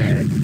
dead.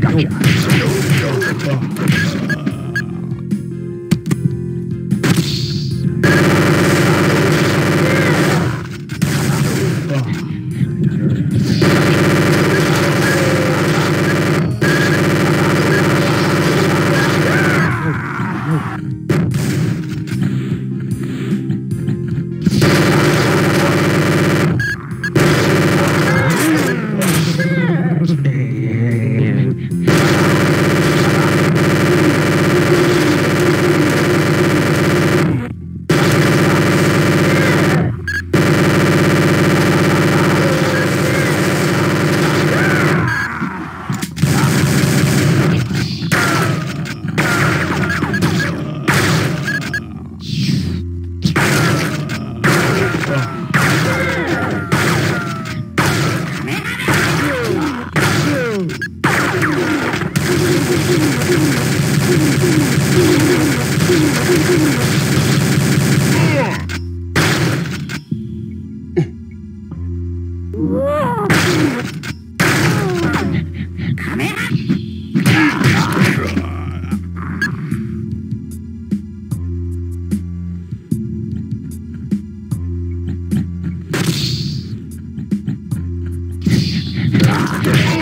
Gotcha. You're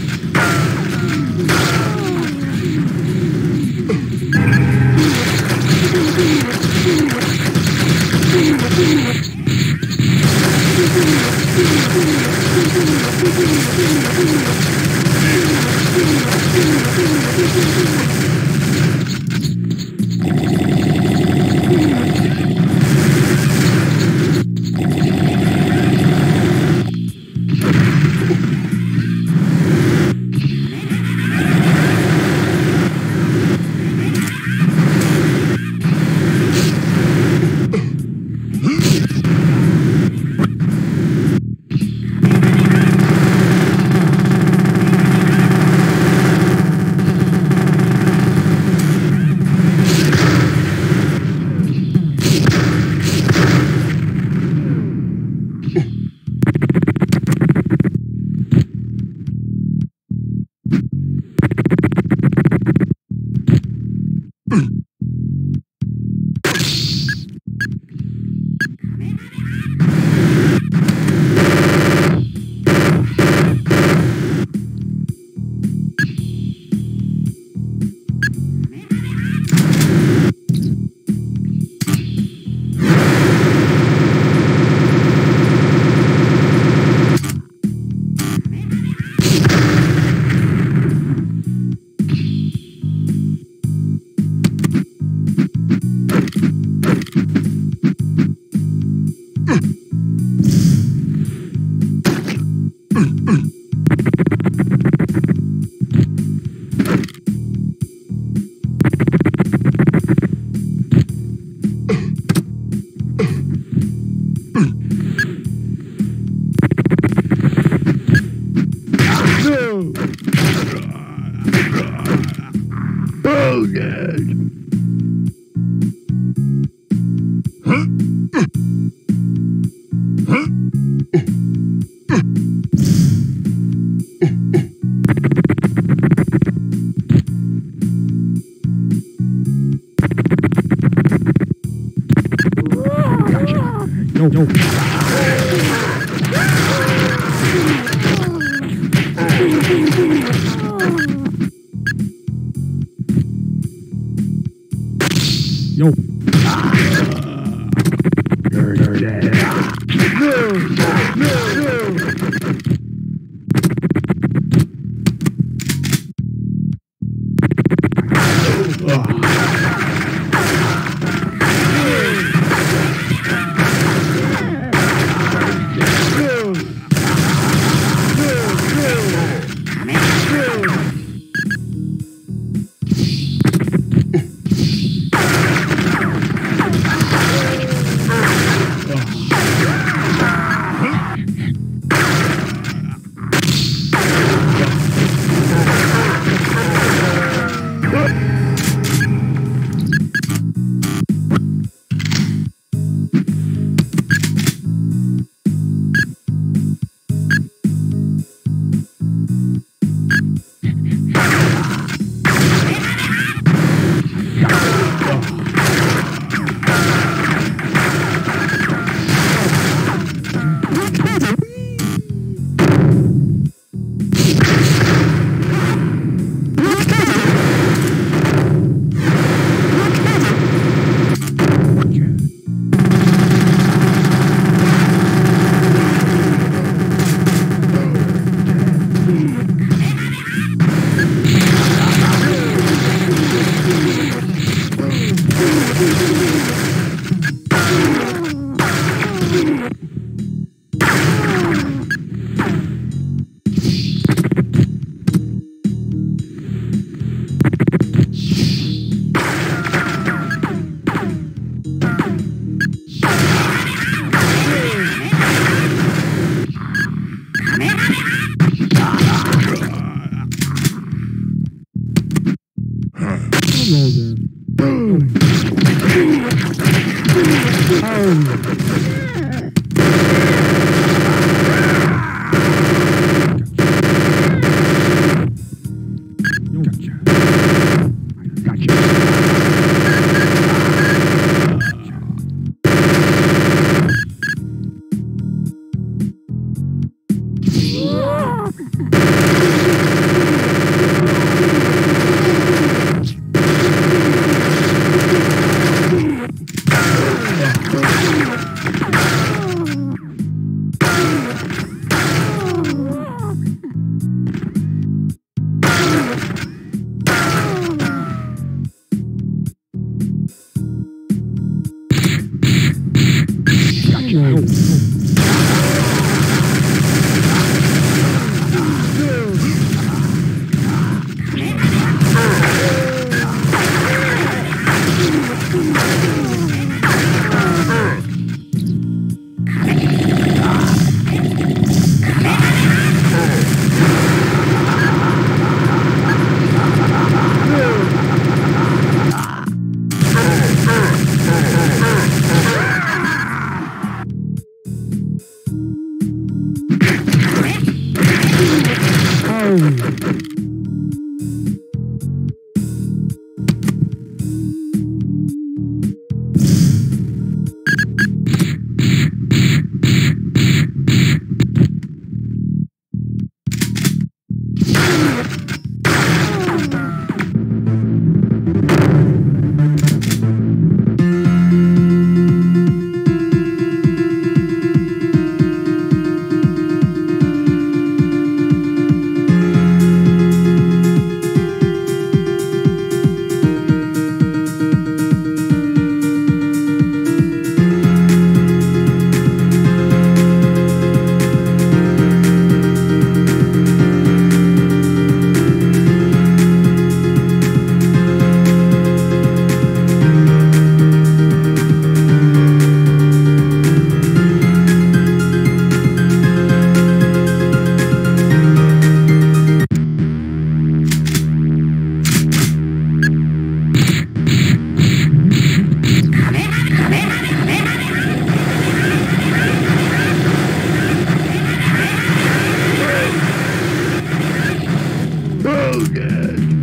用，用，用。good.